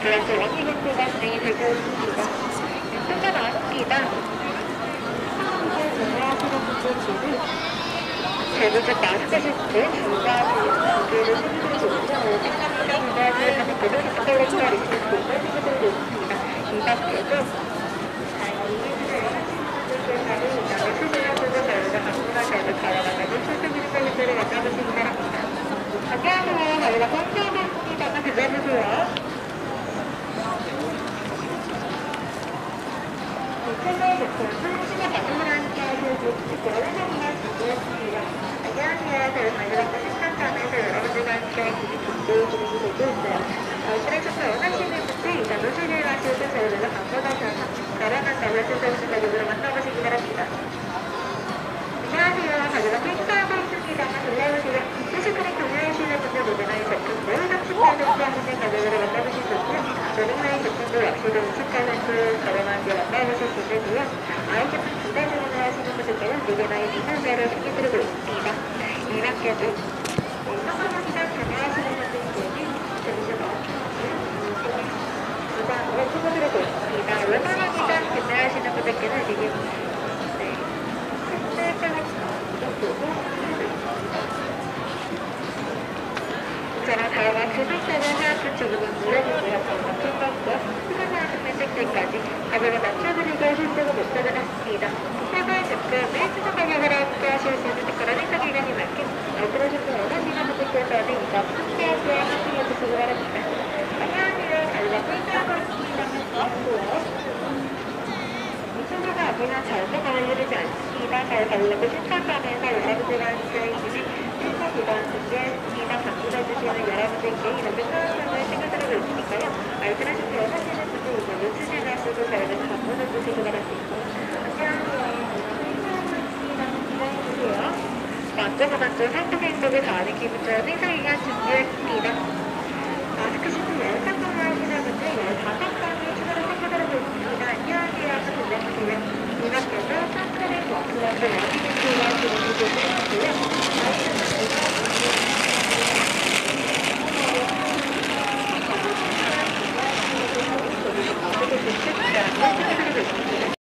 와플란스 원이벤트가 진행이 되고 있습니다. 순간 나눕니다. 구매하시는 분들 중에 대부분 마스크 시트 두 가지 두 개를 선택드리고 있고요. 생각보다 구매하시는 분들은 스컬렛 리스트 구매드리고 있습니다. 이 밖에도 안녕하세요. 안녕하세요. 저희 관련한 신상점에서 여러분들과 함께 기기 준비 진행이 되고 있어요. 저희들에서 원하시는 분들 이자로 소개를 하시고 저희들과 방문하셔서 다양한 가격 선생님들을 만나보시기 바랍니다. 안녕하세요. 저희가 펜스하고 있습니다. 놀라우세요. 휴스크림 구매하시는 분들 모두가 이 제품들 30% 할인된 가격으로 만나보실 수 있고요. 저렴한 제품도 역시도 20% 저렴하게 만나보실 수 있는데요. 아이 제품 두달 주문하시는 분들께는 무게나의 미상가를 소개드리고 있습니다. 이 밖에도 성공시장 구매하시는 분들께는 저희가 부담으로 추가드리고 있습니다. 웬만한 구매하시는 분들께는 지금 네. 저랑 다양한 주술사를 하얗게 조금은 물려주고요. 수강하는 선택지까지 가격을 맞춰드리고 실수가 못하드렸습니다. 해외 제품을 추천 가격으로 함께 하실 수 있는 특별한 행사 기간이 많게 알뜰하셔서 원하시는 분들께서는 이거 함께 하시고 하시게 주시기 바랍니다. 안녕하세요. 저희가 꿀하고 있습니다. 아니면 절대 관리되지 않습니다. 잘 관리고 신청하면서 여러분들과 함께 주신 신청 기반 준비했습니다. 방문해주시는 여러분들께 이렇게 사업을 챙겨드리고 있으니까요. 말씀하신 대로 하시는 분들 이걸로 추진하시고 저희는 방문해주시기 바랍니다. 안녕하세요. 상품 행복을 더하는 기분 좋은 행사 기간 준